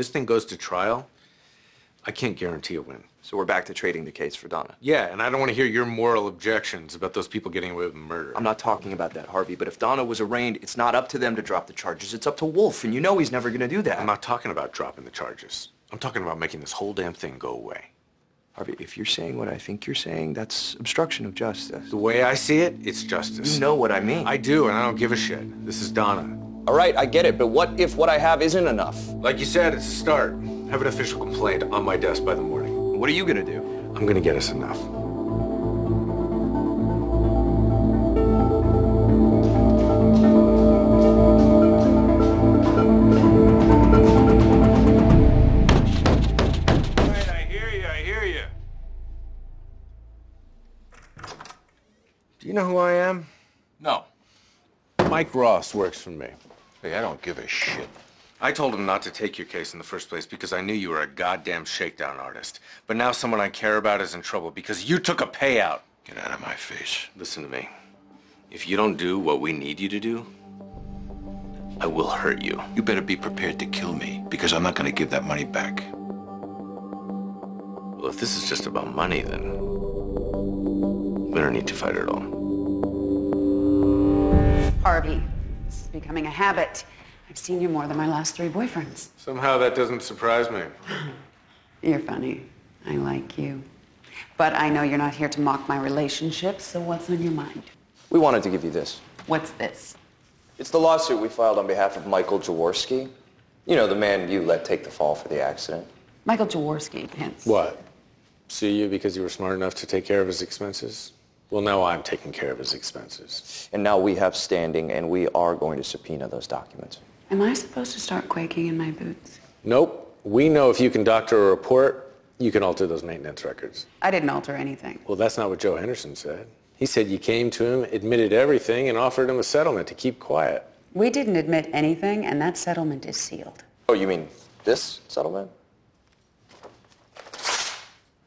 this thing goes to trial, I can't guarantee a win. So we're back to trading the case for Donna. Yeah, and I don't want to hear your moral objections about those people getting away with murder. I'm not talking about that, Harvey, but if Donna was arraigned, it's not up to them to drop the charges. It's up to Wolf, and you know he's never gonna do that. I'm not talking about dropping the charges. I'm talking about making this whole damn thing go away. Harvey, if you're saying what I think you're saying, that's obstruction of justice. The way I see it, it's justice. You know what I mean. I do, and I don't give a shit. This is Donna. All right, I get it, but what if what I have isn't enough? Like you said, it's a start. Have an official complaint on my desk by the morning. What are you gonna do? I'm gonna get us enough. Right, I hear you, I hear you. Do you know who I am? No. Mike Ross works for me. Hey, I don't give a shit. I told him not to take your case in the first place because I knew you were a goddamn shakedown artist. But now someone I care about is in trouble because you took a payout. Get out of my face. Listen to me. If you don't do what we need you to do, I will hurt you. You better be prepared to kill me because I'm not going to give that money back. Well, if this is just about money, then we don't need to fight at all. Harvey, this is becoming a habit. I've seen you more than my last three boyfriends. Somehow that doesn't surprise me. You're funny. I like you. But I know you're not here to mock my relationship, so what's on your mind? We wanted to give you this. What's this? It's the lawsuit we filed on behalf of Michael Jaworski. You know, the man you let take the fall for the accident. Michael Jaworski, hence. What? Sue you because you were smart enough to take care of his expenses? Well, now I'm taking care of his expenses. And now we have standing, and we are going to subpoena those documents. Am I supposed to start quaking in my boots? Nope. We know if you can doctor a report, you can alter those maintenance records. I didn't alter anything. Well, that's not what Joe Henderson said. He said you came to him, admitted everything, and offered him a settlement to keep quiet. We didn't admit anything, and that settlement is sealed. Oh, you mean this settlement?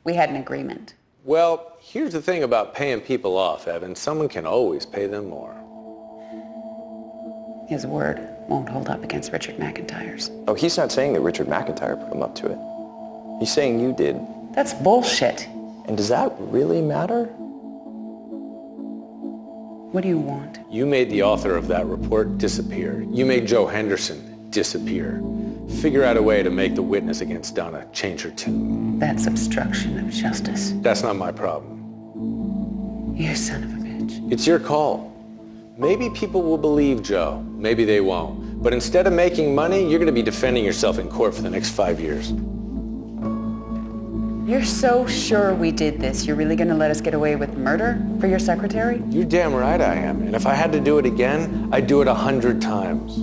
We had an agreement. Well, here's the thing about paying people off, Evan. Someone can always pay them more. His word won't hold up against Richard McIntyre's. Oh, he's not saying that Richard McIntyre put him up to it. He's saying you did. That's bullshit. And does that really matter? What do you want? You made the author of that report disappear. You made Joe Henderson disappear. Figure out a way to make the witness against Donna change her tune. That's obstruction of justice. That's not my problem. You son of a bitch. It's your call. Maybe people will believe Joe. Maybe they won't. But instead of making money, you're going to be defending yourself in court for the next five years. You're so sure we did this. You're really gonna let us get away with murder for your secretary? You're damn right I am. And if I had to do it again, I'd do it a hundred times.